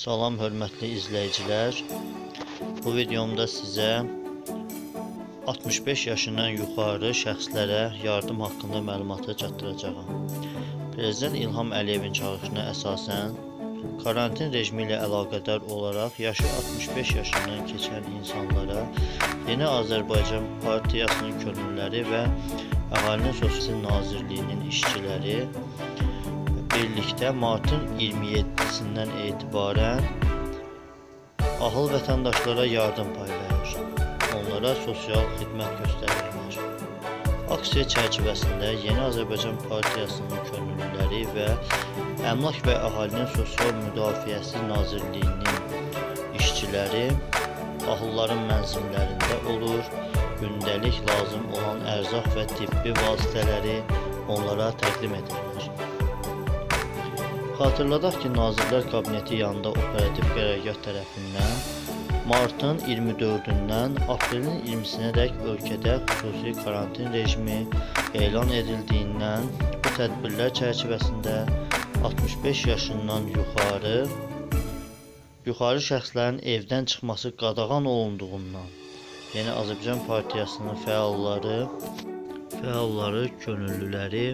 Salam hörmətli izləyicilər. Bu videomda sizə 65 yaşından yuxarı şəxslərə yardım haqqında məlumatı çatdıracağam. Prezident İlham Əliyevin çağırışına əsasən karantin rejimi ilə əlaqədar olaraq yaşı 65 yaşından keçən insanlara Yeni Azərbaycan Partiyasının könüllüləri və Əhalinin Sosial Nazirliyinin işçiləri birlikdə martın 27-sindən etibarən ahıl vətəndaşlara yardım paylayır. Onlara sosial xidmət göstərirlər. Aksiya çərçivəsində Yeni Azərbaycan Partiyasının könüllüləri və Əmlak və Əhalinin Sosial Müdafiəsi Nazirliyinin işçiləri ahılların mənzillərində olur, gündəlik lazım olan ərzaq və tibbi vasitələri onlara təqdim edirlər. Xatırladaq ki, Nazirlər Kabineti yanında operativ qərargah tərəfindən martın 24-dən aprelin 20-sinədək ölkədə xüsusi karantin rejimi elan edildiyindən bu tədbirlər çərçivəsində 65 yaşından yuxarı yuxarı şəxslərin evdən çıxması qadağan olunduğundan Yeni Azərbaycan Partiyasının fəalları fəalları, könüllüləri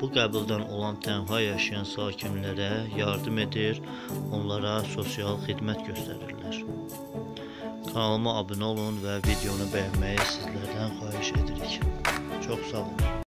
bu qəbildən olan tənha yaşayan sakinlərə yardım edir, onlara sosial xidmət göstərirlər. Kanalıma abunə olun və videonu bəyənməyi sizlərdən xahiş edirik. Çox sağ olun.